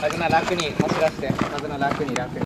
手綱楽に走らせて風の楽に楽に。